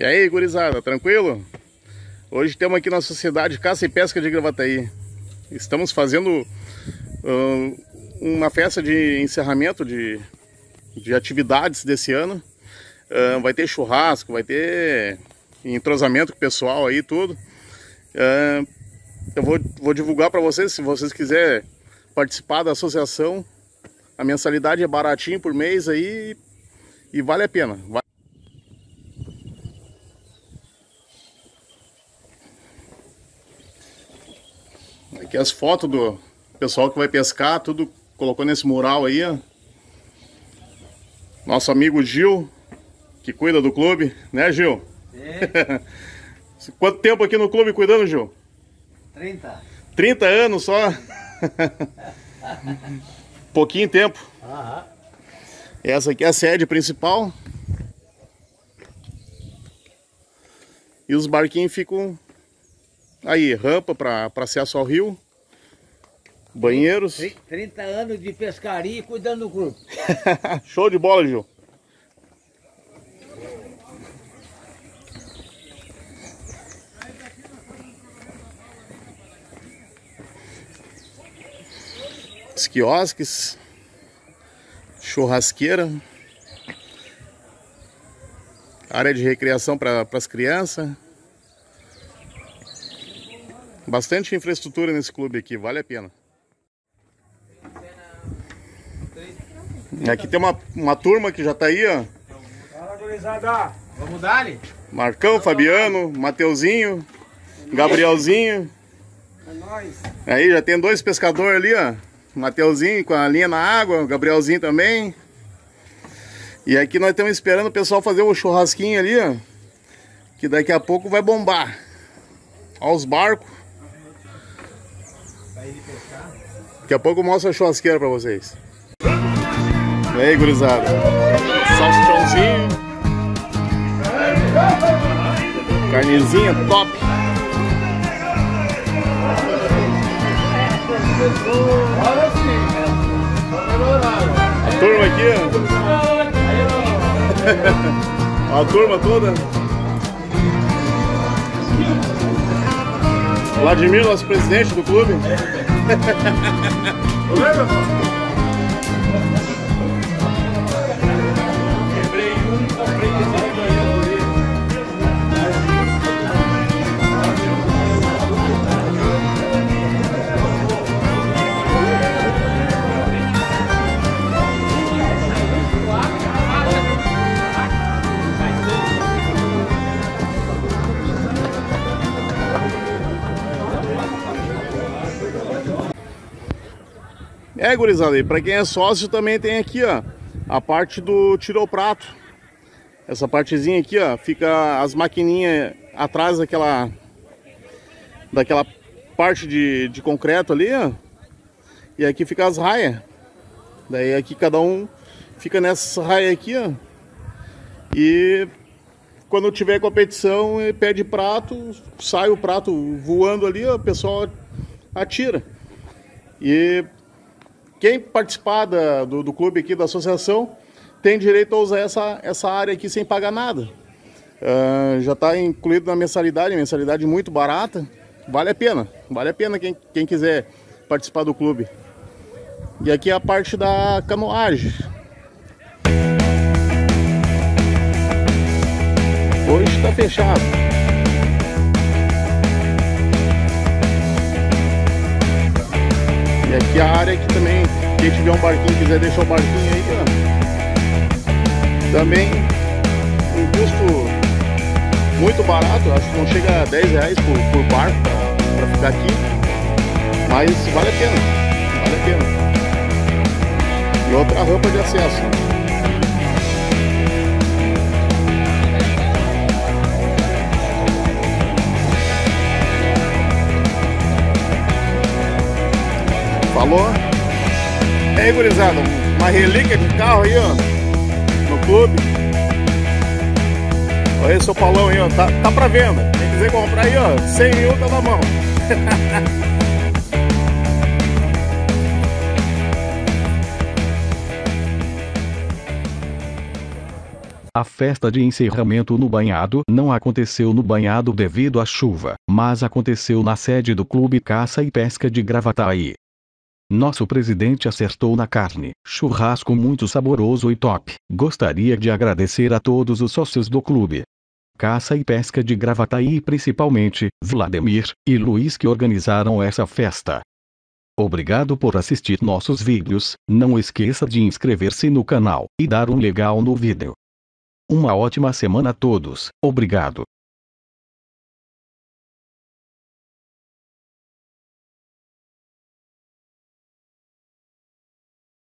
E aí, gurizada, tranquilo? Hoje temos aqui na Sociedade Caça e Pesca de Gravataí. Estamos fazendo uh, uma festa de encerramento de, de atividades desse ano. Uh, vai ter churrasco, vai ter entrosamento com o pessoal aí, tudo. Uh, eu vou, vou divulgar para vocês, se vocês quiserem participar da associação, a mensalidade é baratinho por mês aí e vale a pena. Aqui as fotos do pessoal que vai pescar, tudo colocou nesse mural aí, ó. Nosso amigo Gil, que cuida do clube, né Gil? É. Quanto tempo aqui no clube cuidando, Gil? 30. 30 anos só? Pouquinho tempo. Aham. Essa aqui é a sede principal. E os barquinhos ficam Aí, rampa para acesso ao rio. Banheiros. 30 anos de pescaria e cuidando do grupo. Show de bola, Gil. Os quiosques, churrasqueira, área de recreação para as crianças. Bastante infraestrutura nesse clube aqui, vale a pena. Aqui tem uma, uma turma que já tá aí, ó. Fala, gurizada. Vamos dar? Marcão, Fabiano, Mateuzinho, Gabrielzinho. É nóis. Aí já tem dois pescadores ali, ó. Mateuzinho com a linha na água, o Gabrielzinho também. E aqui nós estamos esperando o pessoal fazer o churrasquinho ali, ó. Que daqui a pouco vai bombar. Olha os barcos. Daqui a pouco eu mostro a churrasqueira pra vocês. E aí, gurizada. Salsichãozinho. Carnezinha top. A turma aqui, ó. a turma toda. Vladimir, nosso presidente do clube. Quebrei um, comprei É, gurizada, e pra quem é sócio também tem aqui, ó, a parte do tirou prato. Essa partezinha aqui, ó, fica as maquininhas atrás daquela daquela parte de, de concreto ali, ó. E aqui fica as raias. Daí aqui cada um fica nessa raia aqui, ó. E quando tiver competição, pede prato, sai o prato voando ali, ó, o pessoal atira. E quem participar da, do, do, clube aqui, da associação, tem direito a usar essa, essa área aqui sem pagar nada. Uh, já está incluído na mensalidade, mensalidade muito barata. Vale a pena, vale a pena quem, quem quiser participar do clube. E aqui é a parte da canoagem. Hoje está fechado. Área que também, quem tiver um barquinho quiser deixar o barquinho aí. Também um custo muito barato, acho que não chega a 10 reais por, por barco para ficar aqui. Mas vale a pena, vale a pena. E outra rampa de acesso. Falou? Aí, gurizada, uma relíquia de carro aí, ó, no clube. Olha aí, seu Paulão aí, ó, tá, tá pra venda. Quem quiser comprar aí, ó, 100 mil tá na mão. A festa de encerramento no banhado não aconteceu no banhado devido à chuva, mas aconteceu na sede do Clube Caça e Pesca de Gravataí. Nosso presidente acertou na carne, churrasco muito saboroso e top. Gostaria de agradecer a todos os sócios do clube. Caça e Pesca de Gravataí e principalmente, Vladimir e Luiz que organizaram essa festa. Obrigado por assistir nossos vídeos, não esqueça de inscrever-se no canal, e dar um legal no vídeo. Uma ótima semana a todos, obrigado.